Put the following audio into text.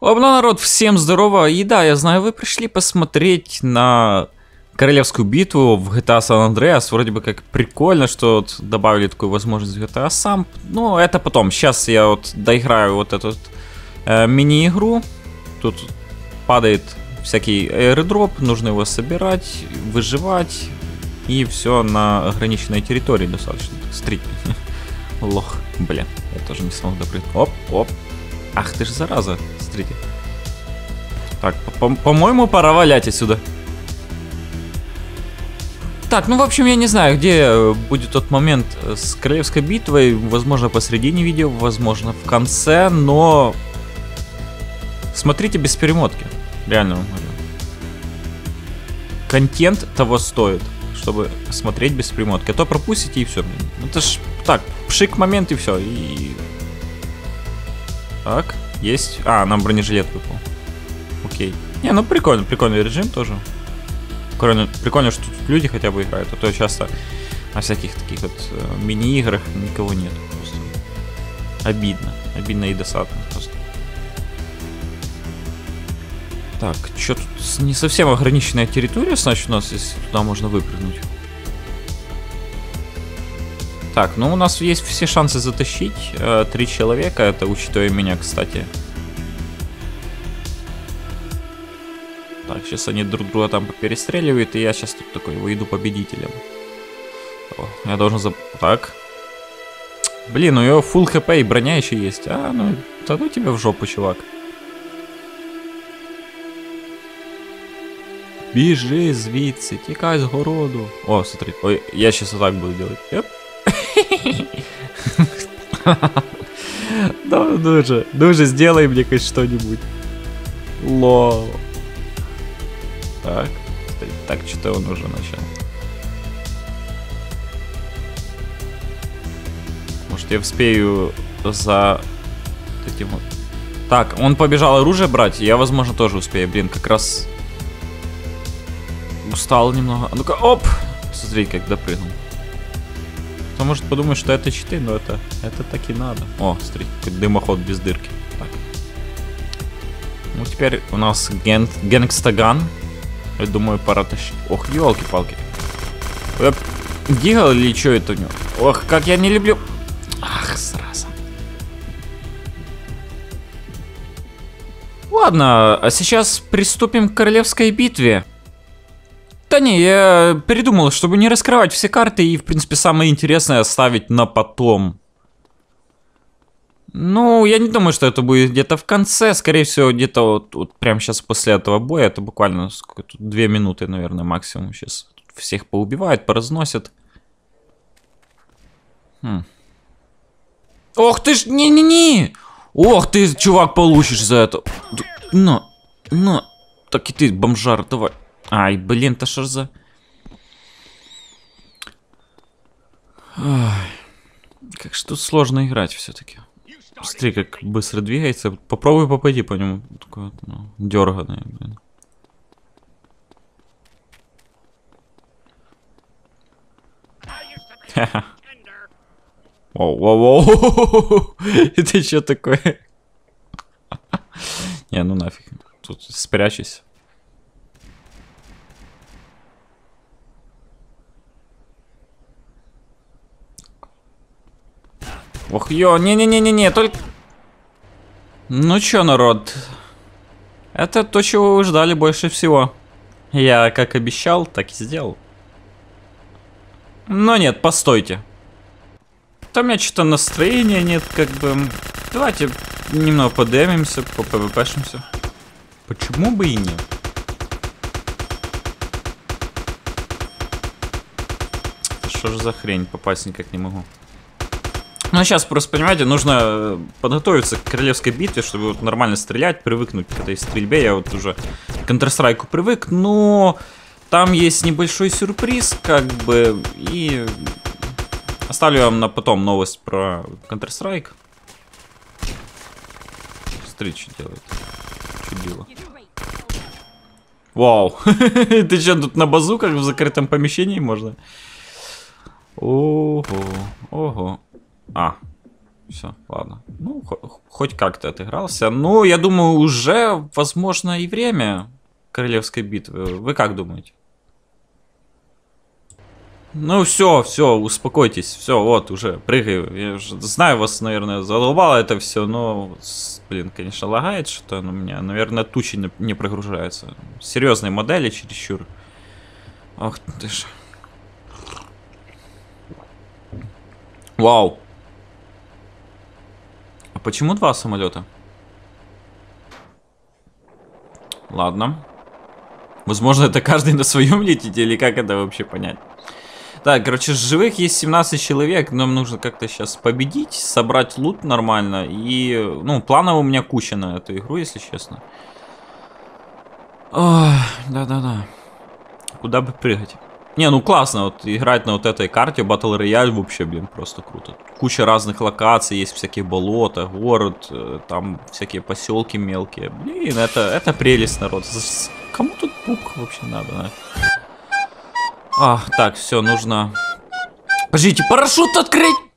Обна народ, всем здорово. И да, я знаю, вы пришли посмотреть на королевскую битву в GTA San Andreas. Вроде бы как прикольно, что вот добавили такую возможность в GTA сам. Но это потом. Сейчас я вот доиграю вот эту э, мини-игру. Тут падает всякий аэродроп, нужно его собирать, выживать. И все на ограниченной территории достаточно. Смотрите. Лох. Блин, я тоже не смог допрыгнуть. Оп, оп. Ах ты ж зараза. Смотрите. Так, по-моему, пора валять отсюда. Так, ну, в общем, я не знаю, где будет тот момент с королевской битвой. Возможно, посредине видео, возможно, в конце, но... Смотрите без перемотки. Реально говорю. Контент того стоит, чтобы смотреть без перемотки. А то пропустите и все. Это ж так, пшик момент и все. И... Так, есть. А, нам бронежилет выпал. Окей. Не, ну прикольно, прикольный режим тоже. Прикольно, прикольно, что тут люди хотя бы играют, а то часто на всяких таких вот э, мини-играх никого нет. Просто обидно. Обидно и досадно просто. Так, что тут не совсем ограниченная территория, значит, у нас, если туда можно выпрыгнуть Так, ну у нас есть все шансы затащить. Э, три человека, это учитывая меня, кстати. Так, сейчас они друг друга там перестреливают, и я сейчас тут такой выйду победителем. О, я должен за... Так. Блин, у него full хп и броня еще есть. А, ну, да ну тебя в жопу, чувак. Біжи звідси, тікай з городу. О, смотри. Ой, я сейчас вот так буду делать. Йоп. Да, ну же, ну же, сделай мне хоть что-нибудь. Лол. Так, так, что-то он уже начал. Может, я успею за этим вот. Так, он побежал оружие брать, я, возможно, тоже успею. Блин, как раз устал немного. А ну-ка, оп! Смотри, как допрыгнул. Кто может подумать, что это читы, но это, это так и надо. О, смотри, дымоход без дырки. Так. Ну, теперь у нас ген, генгстаган. Я думаю, пора тащить. Ох, елки-палки. Дигал или что это у него? Ох, как я не люблю. Ах, сразу. Ладно, а сейчас приступим к королевской битве. Да не, я передумал, чтобы не раскрывать все карты и, в принципе, самое интересное оставить на потом. Ну, я не думаю, что это будет где-то в конце. Скорее всего, где-то вот, вот прямо сейчас после этого боя. Это буквально сколько тут, минуты, наверное, максимум. Сейчас всех поубивают, поразносят. Хм. Ох ты ж, не-не-не! Ох ты, чувак, получишь за это. На, на. Так и ты, бомжар, давай. Ай, блин, то что за... Ой. Как же тут сложно играть все-таки. Смотри, как быстро двигается. Попробуй попади по нему. Такое ну, дерганое, блин. Воу-воу-воу. Это что такое? Не, ну нафиг. Тут спрячься. Ох, ё, не-не-не-не-не, только... Ну чё, народ? Это то, чего вы ждали больше всего. Я как обещал, так и сделал. Но нет, постойте. Там у меня что-то настроения нет, как бы... Давайте немного подемимся, по ПВПшимся. Почему бы и нет? Что же за хрень, попасть никак не могу. Ну, сейчас просто, понимаете, нужно э, подготовиться к королевской битве, чтобы вот нормально стрелять, привыкнуть к этой стрельбе. Я вот уже к Counter-Strike привык, но там есть небольшой сюрприз, как бы, и оставлю вам на потом новость про Counter-Strike. Смотри, что делает. Чудило. Вау. Ты что, тут на базуках в закрытом помещении можно? Ого, ого. А. все, ладно. Ну, хо- хоть как-то отыгрался. Ну, я думаю, уже, возможно, и время королевской битвы. Вы как думаете? Ну все, все, успокойтесь, все, вот уже прыгаю. Я уже знаю вас, наверное, задолбало это все, но, блин, конечно, лагает что-то, но у меня, наверное, тучи не, не прогружаются. Серьезные модели чересчур. Ах ты ж. Вау. А почему два самолета? Ладно. Возможно, это каждый на своем летит, или как это вообще понять? Так, короче, живых есть 17 человек, нам нужно как-то сейчас победить, собрать лут нормально, и, ну, планов у меня куча на эту игру, если честно. Да-да-да. Куда бы прыгать? Не, ну классно, вот играть на вот этой карте Battle Royale вообще, блин, просто круто. Куча разных локаций, есть всякие болота, город, э, там всякие поселки мелкие. Блин, это, это прелесть, народ. Кому тут пук вообще надо, а? А, так, все, нужно... Подождите, парашют открыть!